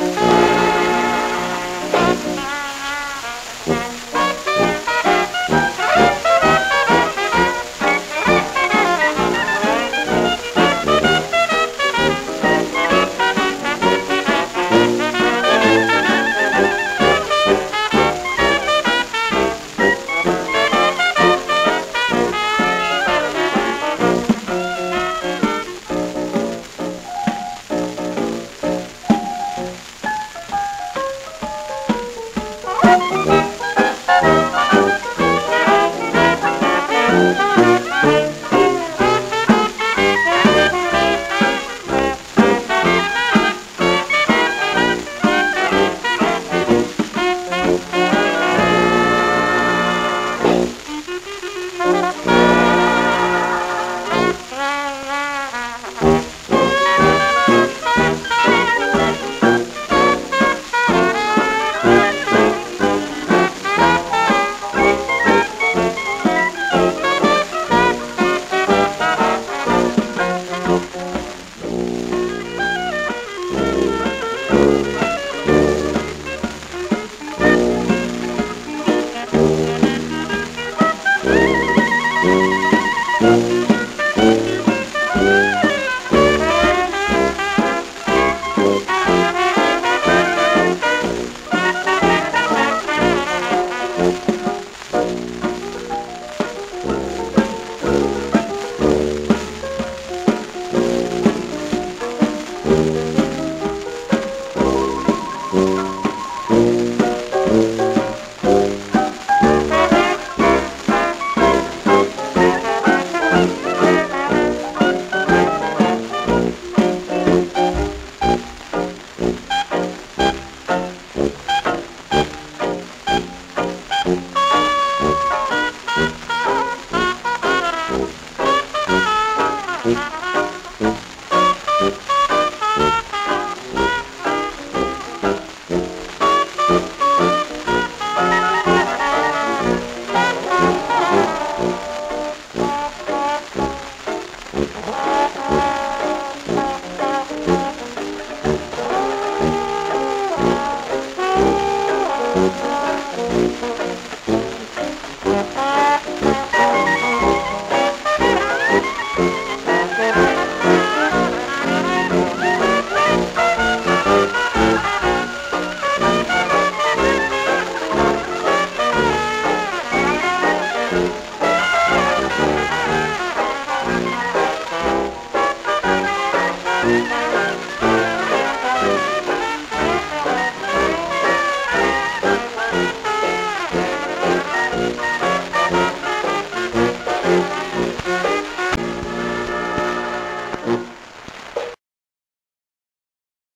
Bye. Música Bye.